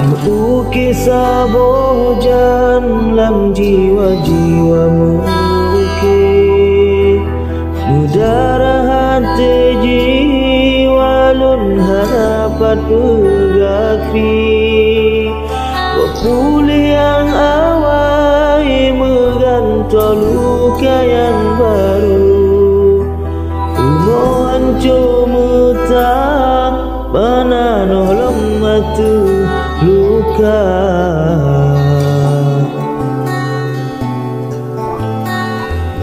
Ukisah bojan lam jiwa-jiwa mungkin Mudara hati jiwa lun harapat bergakri Wapulih yang awai menggantol luka yang baru. Umohan cuma tak Matu luka.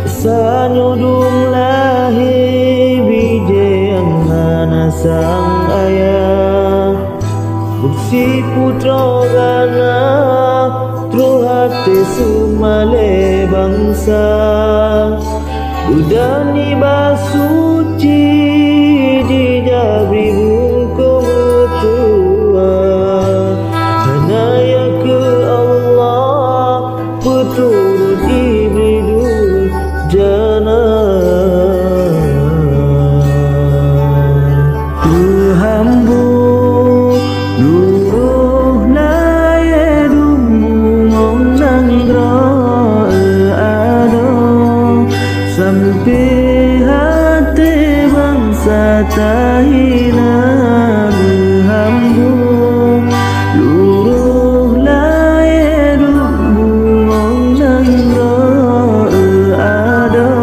Sanyudung lahir yang mana sang ayah. Buksi putra gana Tru hati sumale bangsa. Udani basuci تهنا من همهم luruh lai hidupmu ngomnan do ada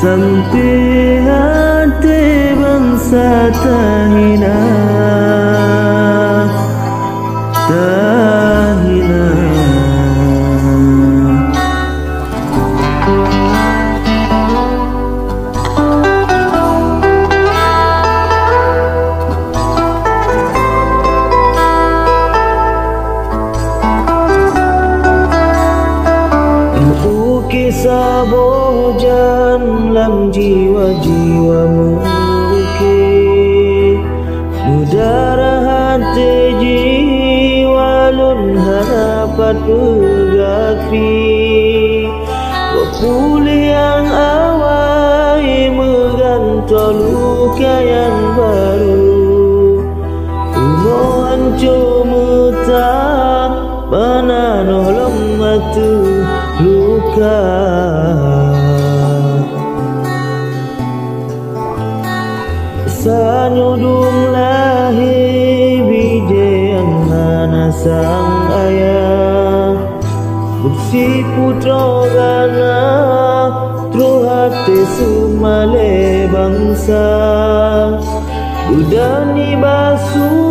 sampai hati bangsa Ukisah bojan lam jiwa-jiwa mungkin Mudara hati jiwa lun harapat bergakri Wapulih yang awai menggantol luka yang baru. Umohan cuma tak Bananoh lematu luka Sanyudung lahir bije yang mana sang ayah. Buksi putra gana Tru hati sumale bangsa. Udani basuci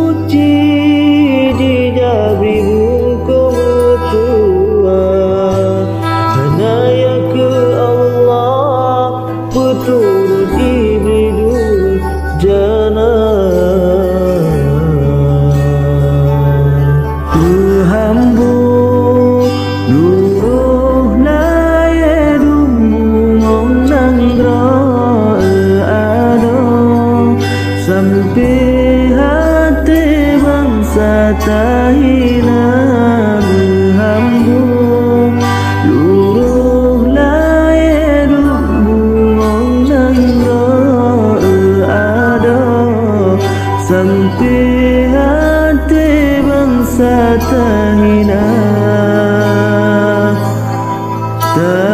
Sampai hati bangsa tahina Tahina